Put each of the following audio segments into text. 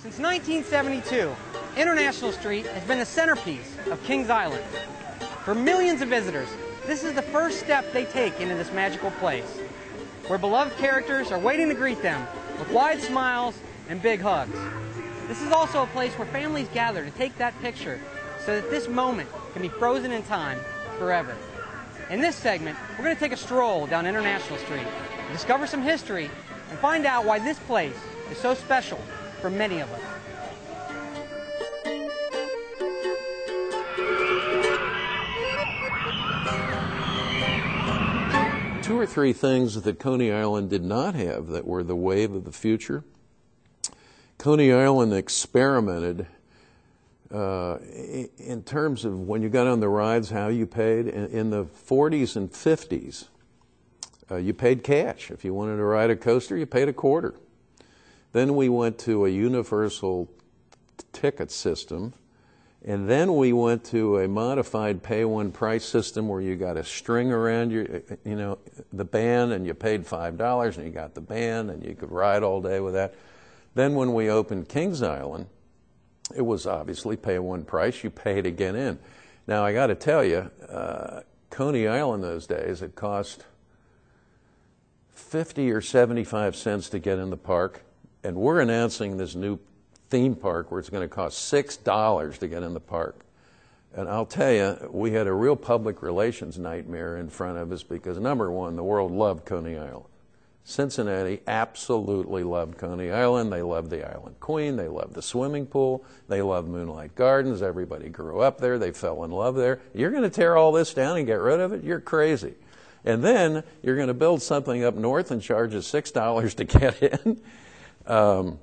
Since 1972, International Street has been the centerpiece of Kings Island. For millions of visitors, this is the first step they take into this magical place, where beloved characters are waiting to greet them with wide smiles and big hugs. This is also a place where families gather to take that picture so that this moment can be frozen in time forever. In this segment, we're going to take a stroll down International Street, discover some history, and find out why this place is so special for many of us. Two or three things that Coney Island did not have that were the wave of the future. Coney Island experimented uh, in terms of when you got on the rides, how you paid. In, in the 40s and 50s, uh, you paid cash. If you wanted to ride a coaster, you paid a quarter. Then we went to a universal ticket system. And then we went to a modified pay one price system where you got a string around your, you know, the band and you paid $5 and you got the band and you could ride all day with that. Then when we opened Kings Island, it was obviously pay one price, you paid to get in. Now I got to tell you, uh, Coney Island those days, it cost 50 or 75 cents to get in the park and we're announcing this new theme park where it's going to cost $6 to get in the park. And I'll tell you, we had a real public relations nightmare in front of us because, number one, the world loved Coney Island. Cincinnati absolutely loved Coney Island. They loved the Island Queen. They loved the swimming pool. They loved Moonlight Gardens. Everybody grew up there. They fell in love there. You're going to tear all this down and get rid of it? You're crazy. And then you're going to build something up north and charge us $6 to get in. Um,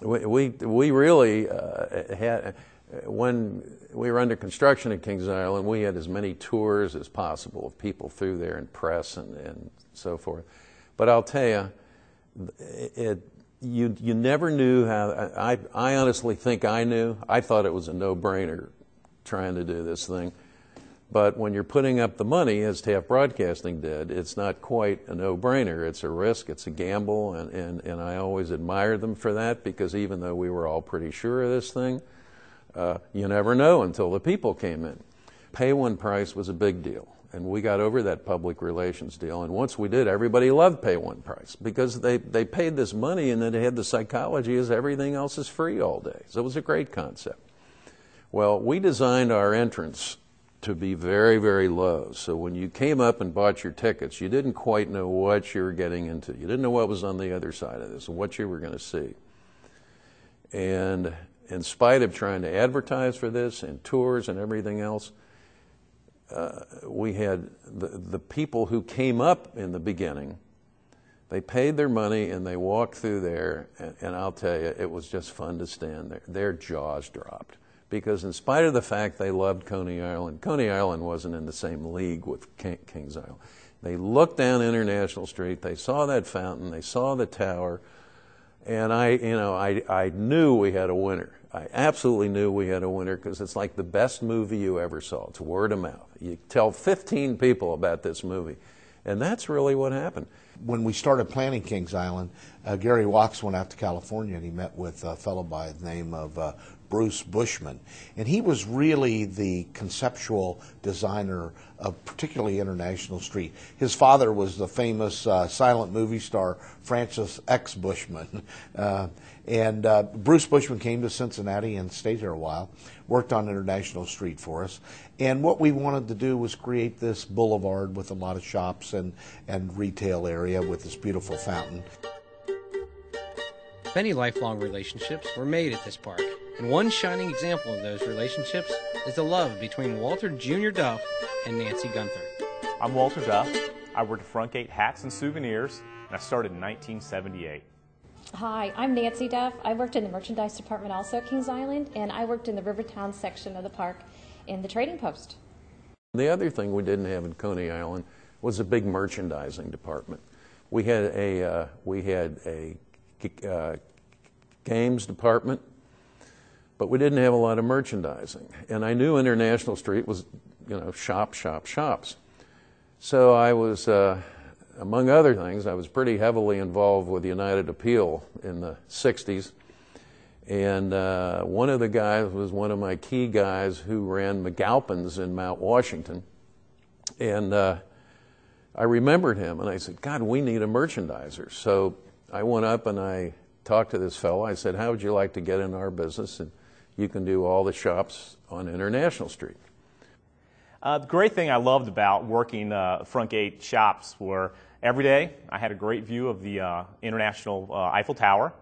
we, we, we, really uh, had, when we were under construction at Kings Island, we had as many tours as possible of people through there and press and, and so forth. But I'll tell you, it, you, you never knew how, I, I honestly think I knew. I thought it was a no-brainer trying to do this thing. But when you're putting up the money, as Taft Broadcasting did, it's not quite a no-brainer. It's a risk, it's a gamble, and, and, and I always admired them for that because even though we were all pretty sure of this thing, uh, you never know until the people came in. Pay one price was a big deal, and we got over that public relations deal. And once we did, everybody loved pay one price because they, they paid this money and then they had the psychology as everything else is free all day. So it was a great concept. Well, we designed our entrance to be very, very low. So when you came up and bought your tickets, you didn't quite know what you were getting into. You didn't know what was on the other side of this and what you were going to see. And in spite of trying to advertise for this and tours and everything else, uh, we had the, the people who came up in the beginning, they paid their money and they walked through there, and, and I'll tell you, it was just fun to stand there. Their jaws dropped because in spite of the fact they loved Coney Island, Coney Island wasn't in the same league with Kings Island. They looked down International Street, they saw that fountain, they saw the tower, and I, you know, I, I knew we had a winner. I absolutely knew we had a winner because it's like the best movie you ever saw. It's word of mouth. You tell 15 people about this movie, and that's really what happened. When we started planning Kings Island, uh, Gary Wachs went out to California and he met with a fellow by the name of uh, Bruce Bushman. And he was really the conceptual designer of particularly International Street. His father was the famous uh, silent movie star Francis X. Bushman. Uh, and uh, Bruce Bushman came to Cincinnati and stayed here a while, worked on International Street for us. And what we wanted to do was create this boulevard with a lot of shops and, and retail area with this beautiful fountain. Many lifelong relationships were made at this park. And one shining example of those relationships is the love between Walter Jr. Duff and Nancy Gunther. I'm Walter Duff. I worked at Frontgate Hats and Souvenirs, and I started in 1978. Hi, I'm Nancy Duff. I worked in the merchandise department also at Kings Island, and I worked in the Rivertown section of the park in the trading post. The other thing we didn't have in Coney Island was a big merchandising department. We had a, uh, we had a uh, games department but we didn't have a lot of merchandising. And I knew International Street was, you know, shop, shop, shops. So I was, uh, among other things, I was pretty heavily involved with United Appeal in the 60s. And uh, one of the guys was one of my key guys who ran McAlpin's in Mount Washington. And uh, I remembered him and I said, God, we need a merchandiser. So I went up and I talked to this fellow. I said, How would you like to get in our business? And you can do all the shops on International Street. Uh, the great thing I loved about working uh, front gate shops were every day I had a great view of the uh, International uh, Eiffel Tower,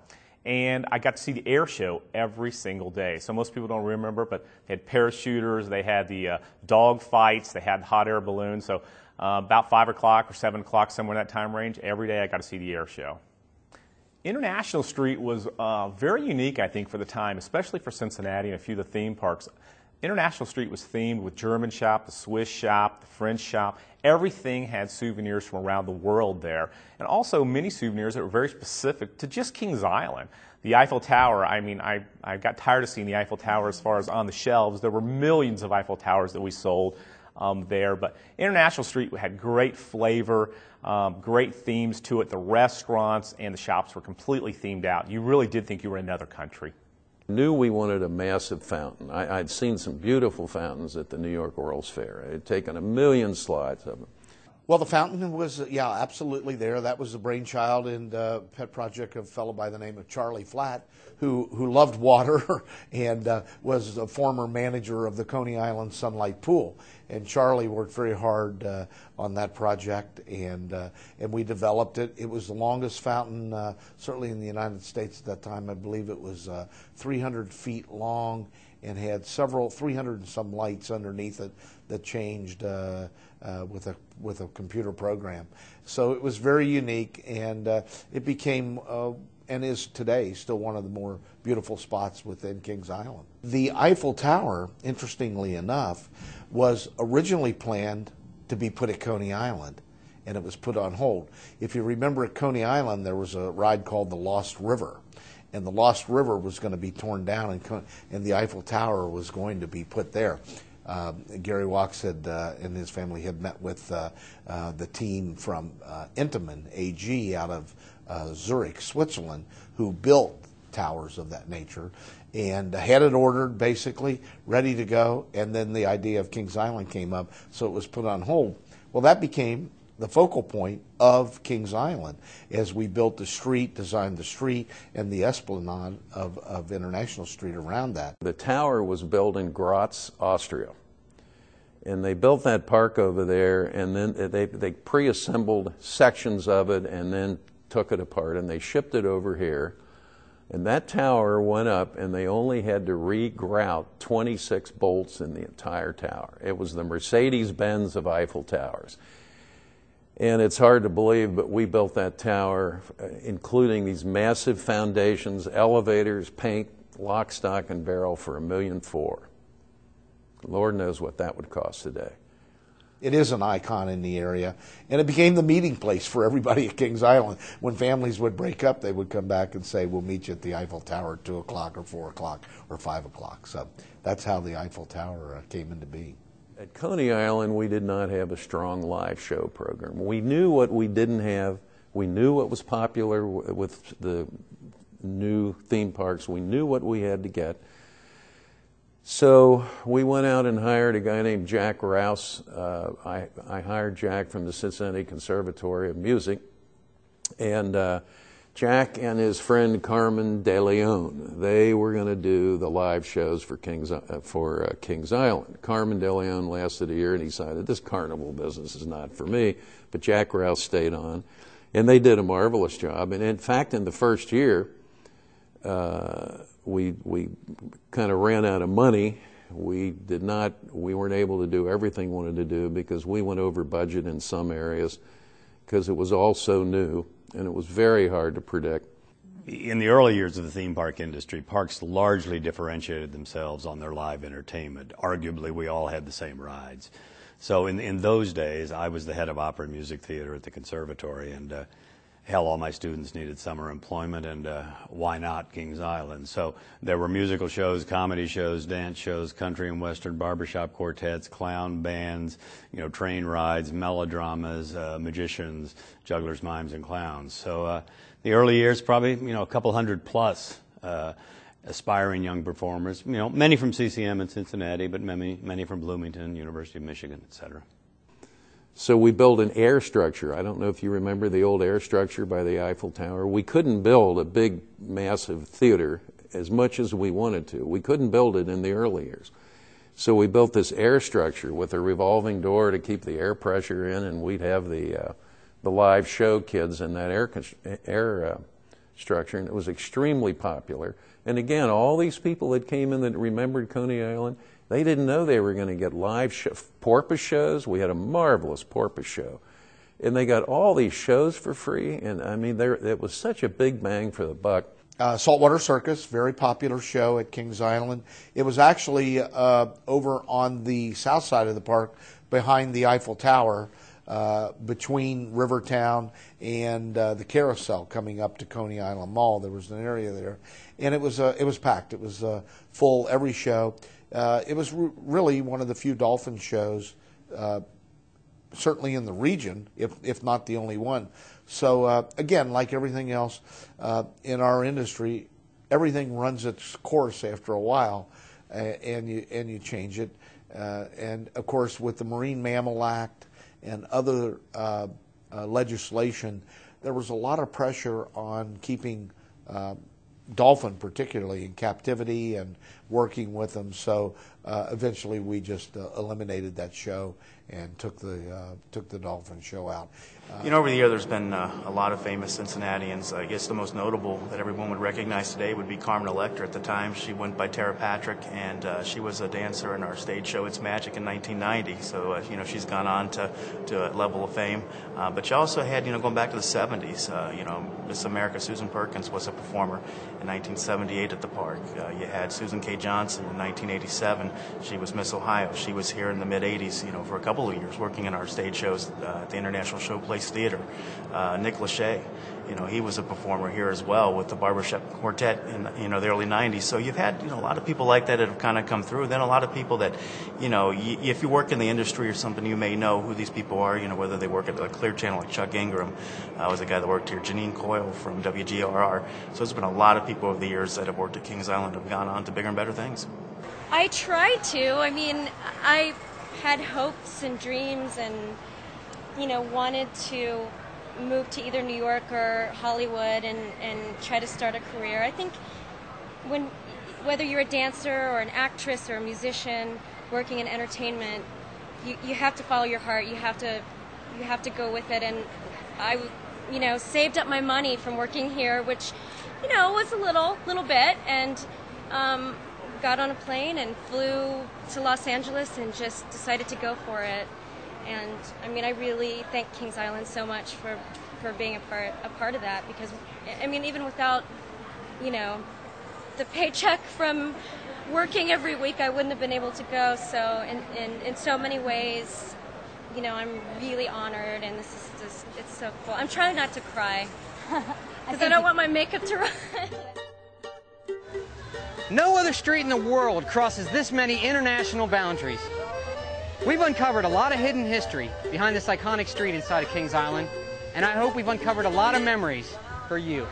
and I got to see the air show every single day. So most people don't remember, but they had parachuters, they had the uh, dog fights, they had hot air balloons. So uh, about five o'clock or seven o'clock, somewhere in that time range, every day I got to see the air show. International Street was uh, very unique, I think, for the time, especially for Cincinnati and a few of the theme parks. International Street was themed with German shop, the Swiss shop, the French shop. Everything had souvenirs from around the world there. And also many souvenirs that were very specific to just Kings Island. The Eiffel Tower, I mean, I, I got tired of seeing the Eiffel Tower as far as on the shelves. There were millions of Eiffel Towers that we sold um, there. But International Street had great flavor, um, great themes to it. The restaurants and the shops were completely themed out. You really did think you were in another country. Knew we wanted a massive fountain. I, would seen some beautiful fountains at the New York World's Fair. I had taken a million slides of them. Well, the fountain was, yeah, absolutely there. That was the brainchild and uh, pet project of a fellow by the name of Charlie Flat, who, who loved water and uh, was a former manager of the Coney Island Sunlight Pool. And Charlie worked very hard uh, on that project, and uh, and we developed it. It was the longest fountain, uh, certainly in the United States at that time. I believe it was uh, 300 feet long and had several 300 and some lights underneath it that changed uh, uh, with a with a computer program. So it was very unique, and uh, it became uh, and is today still one of the more beautiful spots within Kings Island. The Eiffel Tower, interestingly enough, was originally planned to be put at Coney Island. And it was put on hold. If you remember at Coney Island, there was a ride called the Lost River and the Lost River was going to be torn down, and, and the Eiffel Tower was going to be put there. Uh, Gary Wachs had, uh, and his family had met with uh, uh the team from uh, Intamin AG out of Zurich, Switzerland, who built towers of that nature, and had it ordered basically, ready to go. And then the idea of Kings Island came up, so it was put on hold. Well, that became the focal point of Kings Island as we built the street, designed the street, and the esplanade of, of International Street around that. The tower was built in Graz, Austria. And they built that park over there, and then they, they pre assembled sections of it and then took it apart, and they shipped it over here. And that tower went up, and they only had to regrout 26 bolts in the entire tower. It was the Mercedes Benz of Eiffel Towers. And it's hard to believe, but we built that tower, uh, including these massive foundations, elevators, paint, lock, stock, and barrel for a million four. Lord knows what that would cost today. It is an icon in the area, and it became the meeting place for everybody at Kings Island. When families would break up, they would come back and say, "We'll meet you at the Eiffel Tower at two o'clock, or four o'clock, or five o'clock." So that's how the Eiffel Tower uh, came into being. At Coney Island, we did not have a strong live show program. We knew what we didn't have. We knew what was popular with the new theme parks. We knew what we had to get. So we went out and hired a guy named Jack Rouse. Uh, I, I, hired Jack from the Cincinnati Conservatory of Music. And uh, Jack and his friend Carmen De Leon. They were going to do the live shows for Kings uh, for uh, Kings Island. Carmen De Leon lasted a year and he decided this carnival business is not for me. But Jack Rouse stayed on, and they did a marvelous job. And in fact, in the first year, uh, we we kind of ran out of money. We did not. We weren't able to do everything we wanted to do because we went over budget in some areas because it was all so new and it was very hard to predict. In the early years of the theme park industry, parks largely differentiated themselves on their live entertainment. Arguably, we all had the same rides. So in in those days, I was the head of opera and music theater at the conservatory, and uh, hell, all my students needed summer employment, and uh, why not Kings Island? So there were musical shows, comedy shows, dance shows, country and western barbershop quartets, clown bands, you know, train rides, melodramas, uh, magicians, jugglers, mimes, and clowns. So uh, the early years, probably you know a couple hundred plus. Uh, aspiring young performers. You know, many from CCM in Cincinnati, but many many from Bloomington, University of Michigan, et cetera. So we built an air structure. I don't know if you remember the old air structure by the Eiffel Tower. We couldn't build a big, massive theater as much as we wanted to. We couldn't build it in the early years. So we built this air structure with a revolving door to keep the air pressure in, and we'd have the uh, the live show kids in that air air uh, structure, and it was extremely popular. And again, all these people that came in that remembered Coney Island, they didn't know they were going to get live porpoise shows. We had a marvelous porpoise show. And they got all these shows for free. And I mean, it was such a big bang for the buck. Uh, Saltwater Circus, very popular show at Kings Island. It was actually uh, over on the south side of the park behind the Eiffel Tower. Uh, between Rivertown and uh, the carousel coming up to Coney Island Mall. There was an area there, and it was uh, it was packed. It was uh, full every show. Uh, it was r- really one of the few dolphin shows, certainly in the region, if if not the only one. So again, like everything else in our industry, everything runs its course after a while, and you and you change it. and of course, with the Marine Mammal Act and other uh, uh, legislation, there was a lot of pressure on keeping uh, dolphin, particularly in captivity, and working with them. So uh, eventually, we just uh, eliminated that show and took the uh, took the dolphin show out. You know, over the year, there's been uh, a lot of famous Cincinnatians. I guess the most notable that everyone would recognize today would be Carmen Electra. At the time, she went by Tara Patrick, and uh, she was a dancer in our stage show It's Magic in 1990. So, uh, you know, she's gone on to, to a level of fame. Uh, but she also had, you know, going back to the 70s, uh, you know, Miss America Susan Perkins was a performer in 1978 at the park. Uh, you had Susan K. Johnson in 1987. She was Miss Ohio. She was here in the mid 80s, you know, for a couple of years working in our stage shows at the International Showplace Theater. Uh, Nick Lachey, you know, he was a performer here as well with the Barbershop Quartet in you know the early '90s. So you've had you know a lot of people like that that have kind of come through. Then a lot of people that, you know, y- if you work in the industry or something, you may know who these people are. You know, whether they work at the Clear Channel like Chuck Ingram, uh, was a guy that worked here. Janine Coyle from WGRR. So there's been a lot of people over the years that have worked at Kings Island have gone on to bigger and better things. I tried to. I mean, I had hopes and dreams and you know, wanted to move to either New York or Hollywood and, and try to start a career. I think when whether you're a dancer or an actress or a musician working in entertainment, you, you have to follow your heart. You have to you have to go with it. And I, you know, saved up my money from working here, which, you know, was a little little bit, and um, got on a plane and flew to Los Angeles and just decided to go for it. And I mean, I really thank Kings Island so much for, for being a part a part of that because I mean, even without you know the paycheck from working every week, I wouldn't have been able to go. So in in, in so many ways, you know, I'm really honored, and this is just it's so cool. I'm trying not to cry because I, I don't want my makeup to run. No other street in the world crosses this many international boundaries. We've uncovered a lot of hidden history behind this iconic street inside of Kings Island, and I hope we've uncovered a lot of memories for you.